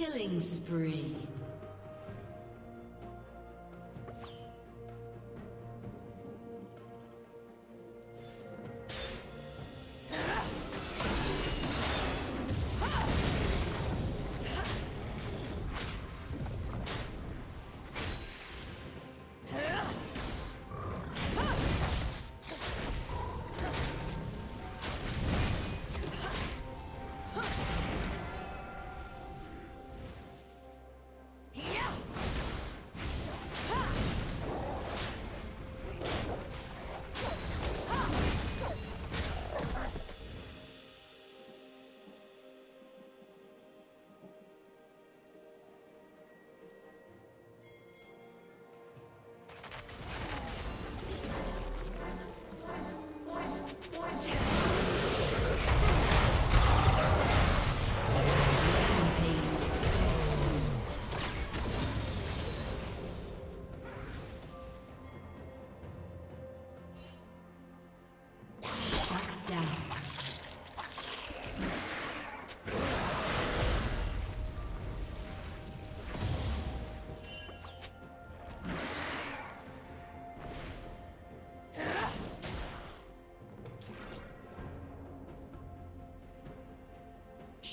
Killing spree.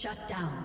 Shut down.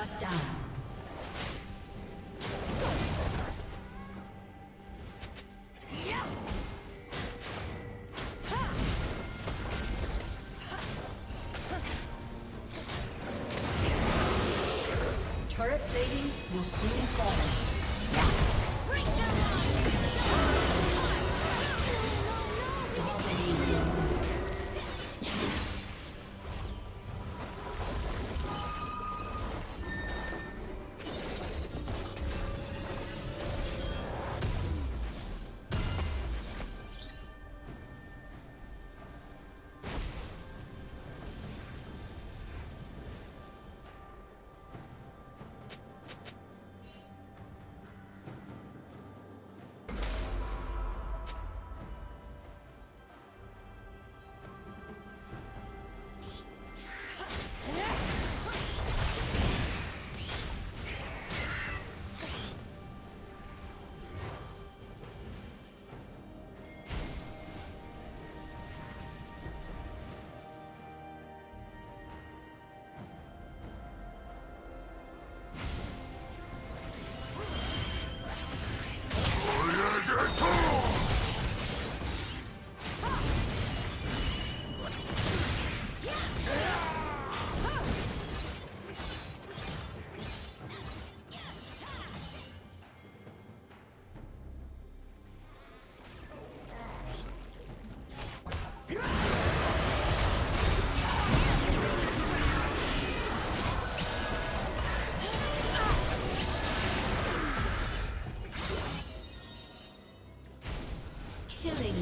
Shut down.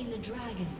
Slain the dragon.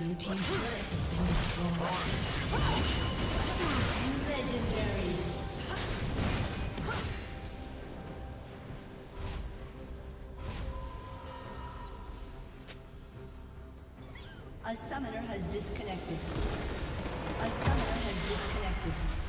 Blue team's turret has been destroyed. Legendary. A summoner has disconnected. A summoner has disconnected.